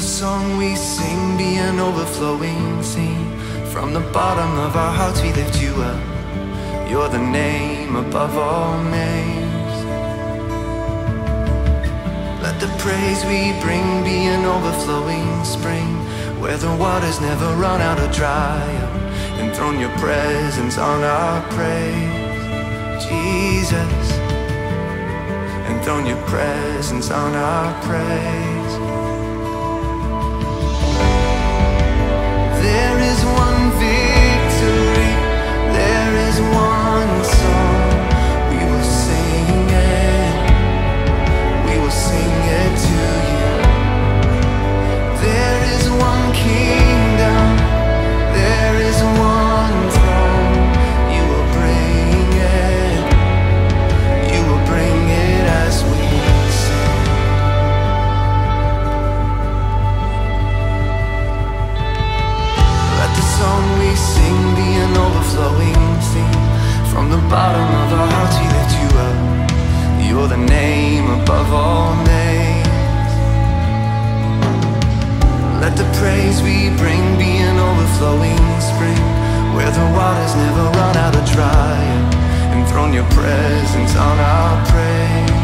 The song we sing be an overflowing theme. From the bottom of our hearts we lift you up. You're the name above all names. Let the praise we bring be an overflowing spring where the waters never run out or dry up. Enthrone your presence on our praise, Jesus. Enthrone your presence on our praise. Bottom of our hearts we lift you up. You're the name above all names. Let the praise we bring be an overflowing spring where the waters never run out or dry. Enthrone your presence on our praise,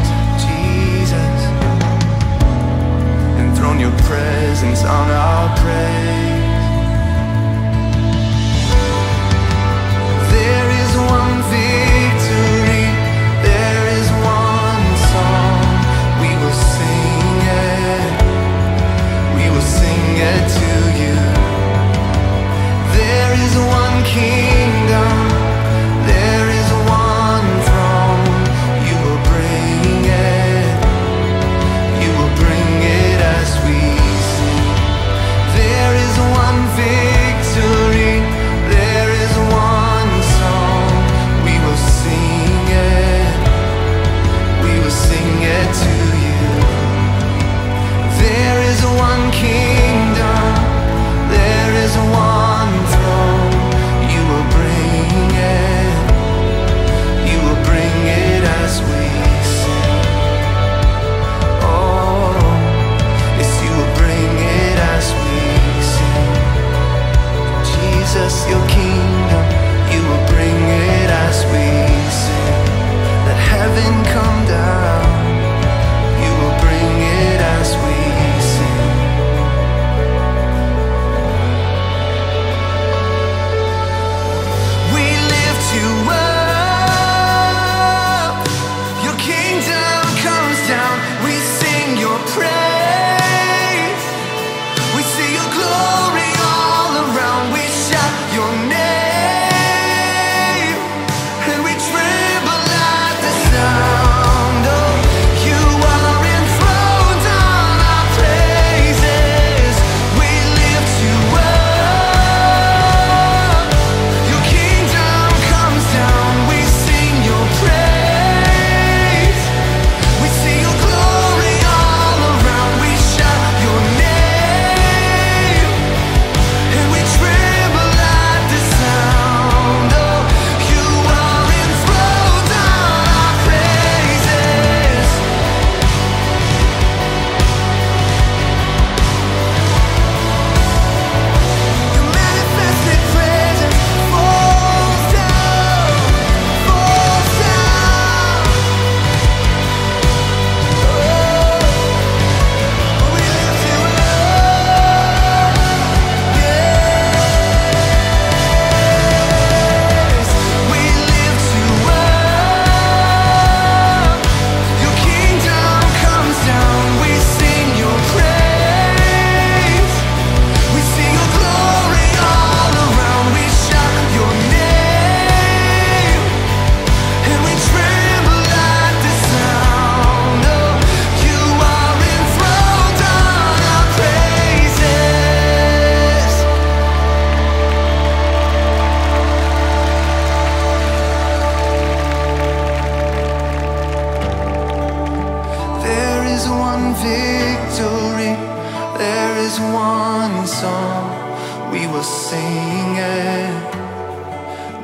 one song. We will sing it,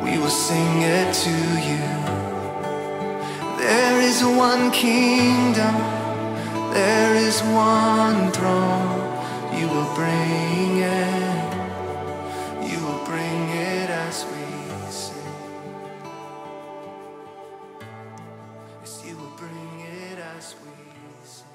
we will sing it to you. There is one kingdom, there is one throne. you will bring it. You will bring it as we sing. Yes, you will bring it as we sing.